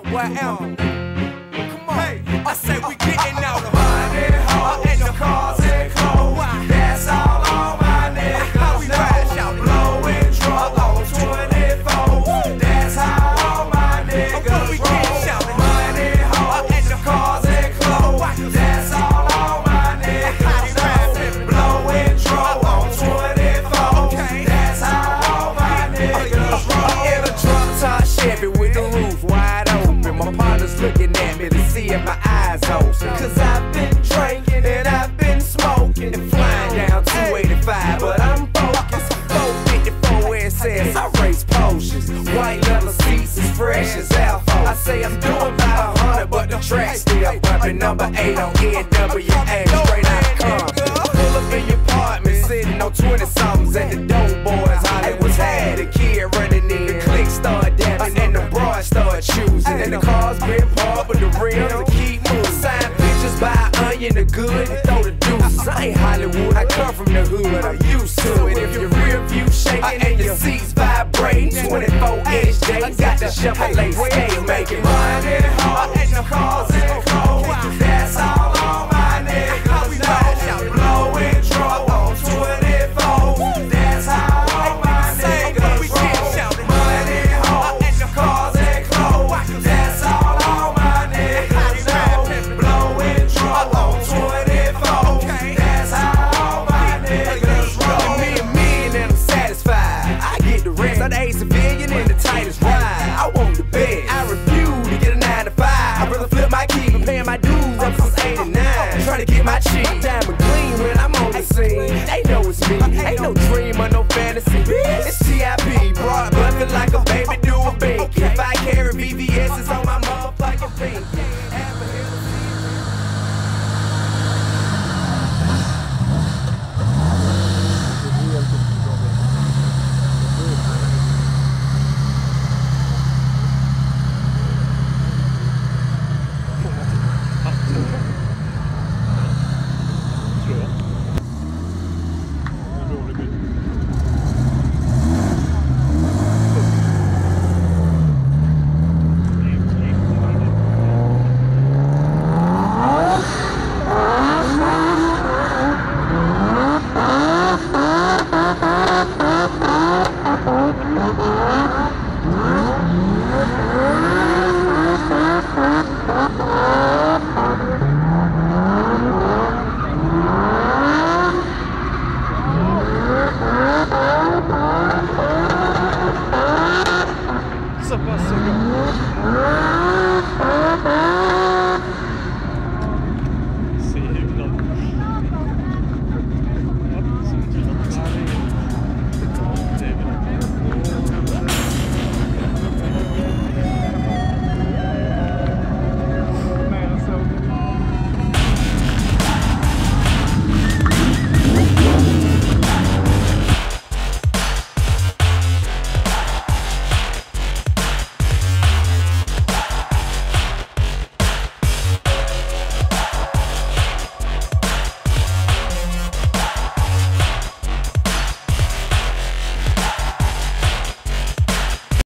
out, where am? Come on, hey, I say we Pimpin' number eight on NWA. Straight out come. Pull up in your apartment, sitting on 20 somethings at the dope boys. Hollywood's had a kid running in. The click start dabbing and the broad start choosing. And the cars been parked, but the rims keep moving. Sign pictures by onion, the good, and throw the deuces. I ain't Hollywood, I come from the hood. I used to it. If your rear view shaking and your seats vibrating, 24 inch J, got the Chevrolet. fantasy.